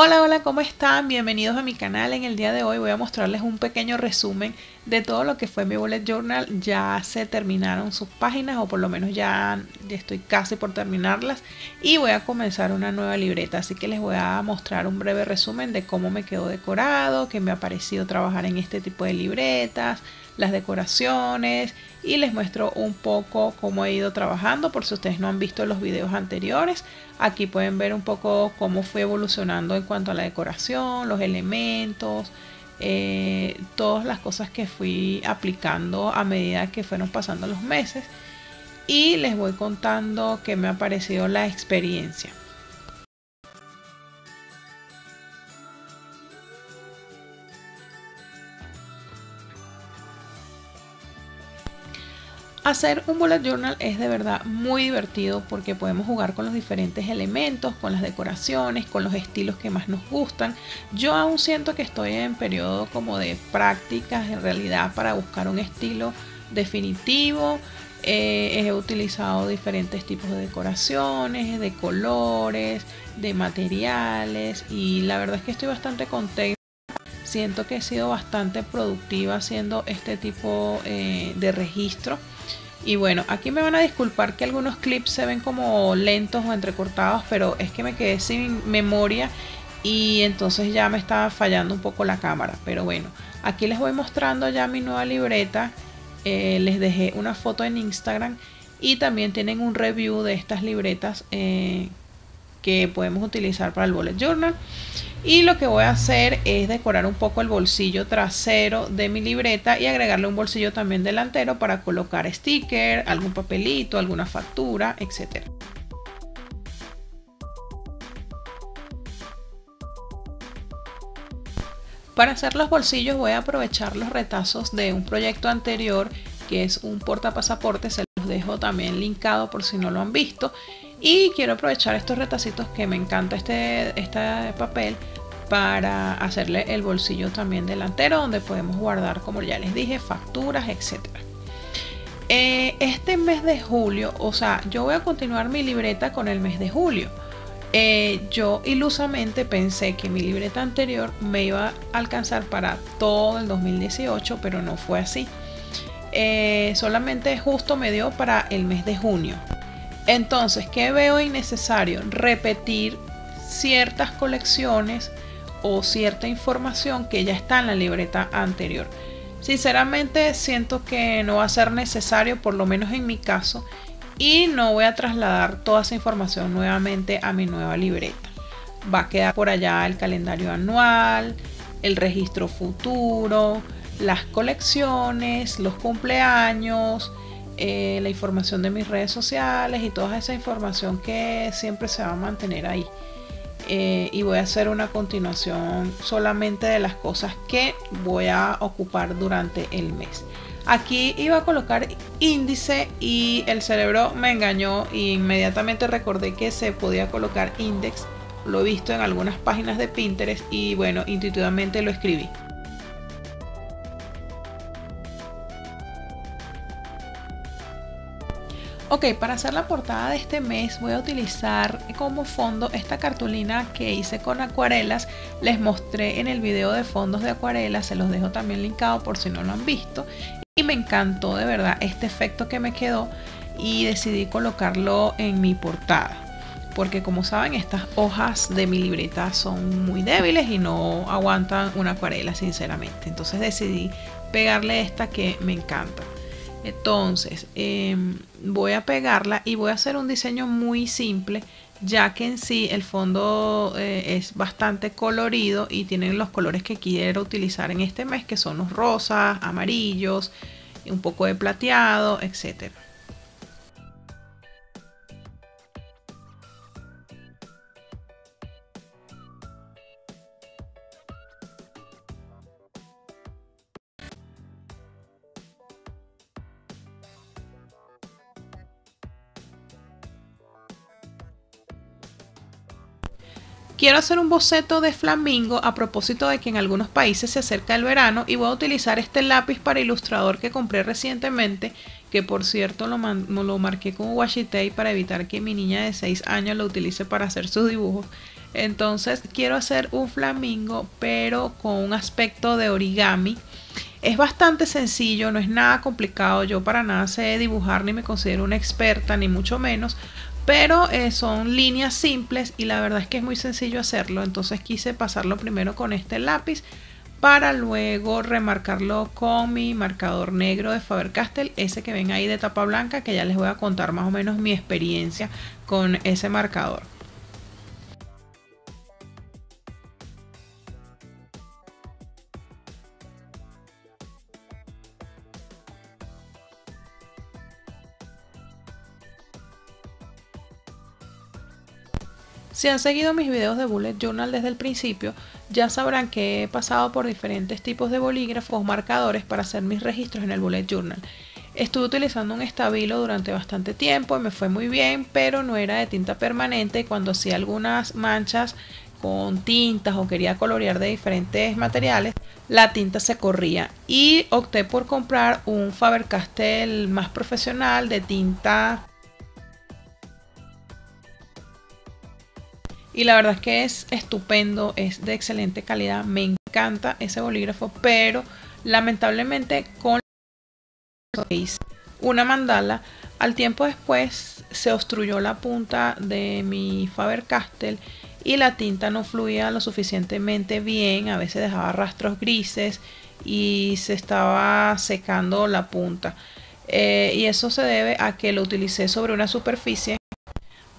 Hola, hola, ¿cómo están? Bienvenidos a mi canal. En el día de hoy voy a mostrarles un pequeño resumen de todo lo que fue mi bullet journal. Ya se terminaron sus páginas o por lo menos ya, estoy casi por terminarlas y voy a comenzar una nueva libreta. Así que les voy a mostrar un breve resumen de cómo me quedó decorado, que me ha parecido trabajar en este tipo de libretas, las decoraciones y les muestro un poco cómo he ido trabajando por si ustedes no han visto los videos anteriores aquí pueden ver un poco cómo fue evolucionando en cuanto a la decoración los elementos eh, todas las cosas que fui aplicando a medida que fueron pasando los meses y les voy contando qué me ha parecido la experiencia Hacer un bullet journal es de verdad muy divertido porque podemos jugar con los diferentes elementos, con las decoraciones, con los estilos que más nos gustan. Yo aún siento que estoy en periodo como de prácticas en realidad para buscar un estilo definitivo. Eh, he utilizado diferentes tipos de decoraciones, de colores, de materiales y la verdad es que estoy bastante contenta. Siento que he sido bastante productiva haciendo este tipo eh, de registro. Y bueno, aquí me van a disculpar que algunos clips se ven como lentos o entrecortados, pero es que me quedé sin memoria y entonces ya me estaba fallando un poco la cámara. Pero bueno, aquí les voy mostrando ya mi nueva libreta. Eh, les dejé una foto en Instagram y también tienen un review de estas libretas eh, que podemos utilizar para el bullet journal y lo que voy a hacer es decorar un poco el bolsillo trasero de mi libreta y agregarle un bolsillo también delantero para colocar sticker, algún papelito, alguna factura, etc. Para hacer los bolsillos voy a aprovechar los retazos de un proyecto anterior que es un portapasaporte, se los dejo también linkado por si no lo han visto y quiero aprovechar estos retacitos que me encanta este, este papel para hacerle el bolsillo también delantero donde podemos guardar, como ya les dije, facturas, etc. Eh, este mes de julio, o sea, yo voy a continuar mi libreta con el mes de julio. Eh, yo ilusamente pensé que mi libreta anterior me iba a alcanzar para todo el 2018, pero no fue así. Eh, solamente justo me dio para el mes de junio. Entonces, ¿qué veo innecesario? Repetir ciertas colecciones o cierta información que ya está en la libreta anterior. Sinceramente siento que no va a ser necesario, por lo menos en mi caso, y no voy a trasladar toda esa información nuevamente a mi nueva libreta. Va a quedar por allá el calendario anual, el registro futuro, las colecciones, los cumpleaños, eh, la información de mis redes sociales y toda esa información que siempre se va a mantener ahí. Eh, y voy a hacer una continuación solamente de las cosas que voy a ocupar durante el mes. Aquí iba a colocar índice y el cerebro me engañó e inmediatamente recordé que se podía colocar index. Lo he visto en algunas páginas de Pinterest y bueno, intuitivamente lo escribí. Ok, para hacer la portada de este mes voy a utilizar como fondo esta cartulina que hice con acuarelas. Les mostré en el video de fondos de acuarelas, se los dejo también linkado por si no lo han visto. Y me encantó de verdad este efecto que me quedó y decidí colocarlo en mi portada. Porque como saben estas hojas de mi libreta son muy débiles y no aguantan una acuarela sinceramente. Entonces decidí pegarle esta que me encanta. Entonces em, voy a pegarla y voy a hacer un diseño muy simple ya que en sí el fondo eh, es bastante colorido y tienen los colores que quiero utilizar en este mes que son los rosas, amarillos, un poco de plateado, etcétera. Quiero hacer un boceto de flamingo a propósito de que en algunos países se acerca el verano y voy a utilizar este lápiz para ilustrador que compré recientemente que por cierto lo, lo marqué con washi tape para evitar que mi niña de 6 años lo utilice para hacer sus dibujos. Entonces quiero hacer un flamingo pero con un aspecto de origami. Es bastante sencillo, no es nada complicado. Yo para nada sé dibujar ni me considero una experta ni mucho menos. Pero eh, son líneas simples y la verdad es que es muy sencillo hacerlo. Entonces quise pasarlo primero con este lápiz para luego remarcarlo con mi marcador negro de Faber-Castell, ese que ven ahí de tapa blanca, que ya les voy a contar más o menos mi experiencia con ese marcador. Si han seguido mis videos de Bullet Journal desde el principio, ya sabrán que he pasado por diferentes tipos de bolígrafos marcadores para hacer mis registros en el Bullet Journal. Estuve utilizando un estabilo durante bastante tiempo y me fue muy bien, pero no era de tinta permanente y cuando hacía algunas manchas con tintas o quería colorear de diferentes materiales, la tinta se corría y opté por comprar un Faber-Castell más profesional de tinta y la verdad es que es estupendo, es de excelente calidad, me encanta ese bolígrafo, pero lamentablemente con una mandala, al tiempo después se obstruyó la punta de mi Faber-Castell y la tinta no fluía lo suficientemente bien, a veces dejaba rastros grises y se estaba secando la punta. Eh, y eso se debe a que lo utilicé sobre una superficie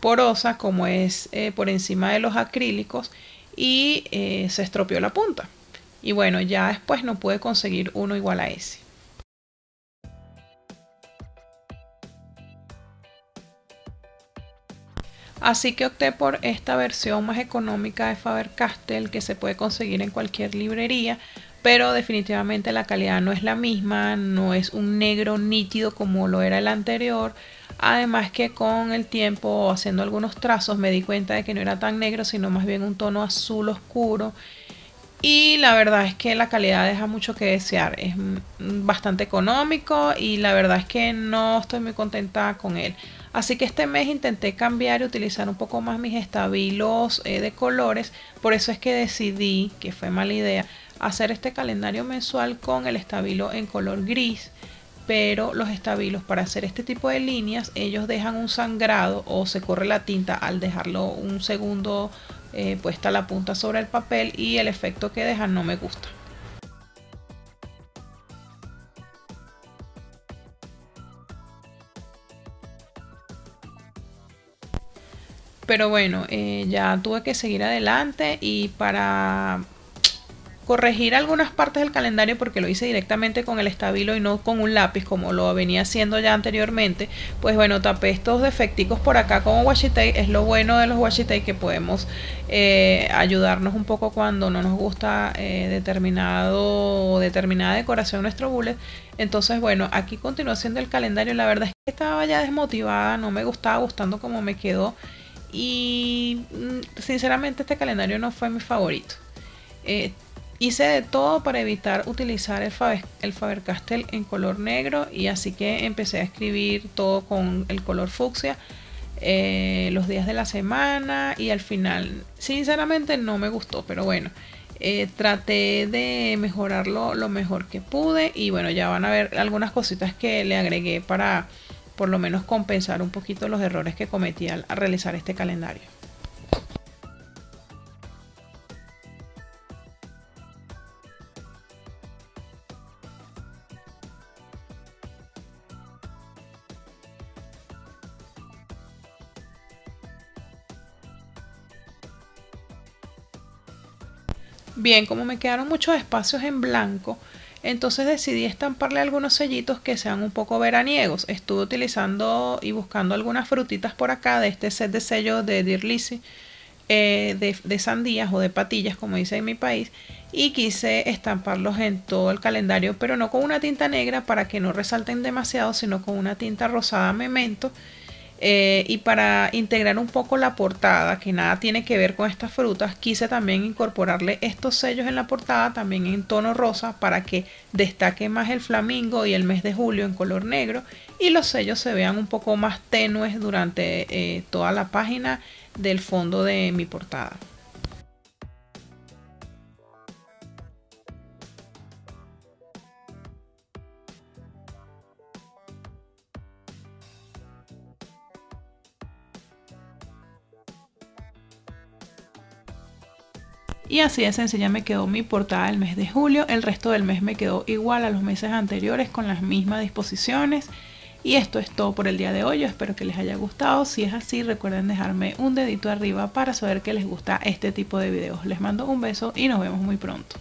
porosa como es eh, por encima de los acrílicos y eh, se estropeó la punta. Y bueno, ya después no pude conseguir uno igual a ese. Así que opté por esta versión más económica de Faber-Castell que se puede conseguir en cualquier librería, pero definitivamente la calidad no es la misma, no es un negro nítido como lo era el anterior, Además que con el tiempo haciendo algunos trazos me di cuenta de que no era tan negro, sino más bien un tono azul oscuro. Y la verdad es que la calidad deja mucho que desear. Es bastante económico y la verdad es que no estoy muy contenta con él. Así que este mes intenté cambiar y utilizar un poco más mis estabilos eh, de colores. Por eso es que decidí, que fue mala idea, hacer este calendario mensual con el estabilo en color gris pero los estabilos para hacer este tipo de líneas ellos dejan un sangrado o se corre la tinta al dejarlo un segundo eh, puesta la punta sobre el papel y el efecto que dejan no me gusta. Pero bueno, eh, ya tuve que seguir adelante y para corregir algunas partes del calendario porque lo hice directamente con el estabilo y no con un lápiz como lo venía haciendo ya anteriormente pues bueno tapé estos defecticos por acá con washi tape es lo bueno de los washi tape que podemos eh, ayudarnos un poco cuando no nos gusta eh, determinado determinada decoración nuestro bullet entonces bueno aquí continúo haciendo el calendario. La verdad es que estaba ya desmotivada no me gustaba gustando como me quedó y mm, sinceramente este calendario no fue mi favorito. Eh, Hice de todo para evitar utilizar el, Faber-Castell en color negro y así que empecé a escribir todo con el color fucsia eh, los días de la semana y al final sinceramente no me gustó pero bueno eh, traté de mejorarlo lo mejor que pude y bueno ya van a ver algunas cositas que le agregué para por lo menos compensar un poquito los errores que cometí al realizar este calendario. Bien, como me quedaron muchos espacios en blanco, entonces decidí estamparle algunos sellitos que sean un poco veraniegos. Estuve utilizando y buscando algunas frutitas por acá de este set de sellos de Dear eh, de, de, sandías o de patillas, como dice en mi país, y quise estamparlos en todo el calendario, pero no con una tinta negra para que no resalten demasiado, sino con una tinta rosada memento Eh, y para integrar un poco la portada, que nada tiene que ver con estas frutas, quise también incorporarle estos sellos en la portada, también en tono rosa, para que destaque más el flamingo y el mes de julio en color negro y los sellos se vean un poco más tenues durante eh, toda la página del fondo de mi portada. Y así de sencilla me quedó mi portada del mes de julio. El resto del mes me quedó igual a los meses anteriores con las mismas disposiciones. Y esto es todo por el día de hoy. Yo espero que les haya gustado. Si es así, recuerden dejarme un dedito arriba para saber que les gusta este tipo de videos. Les mando un beso y nos vemos muy pronto.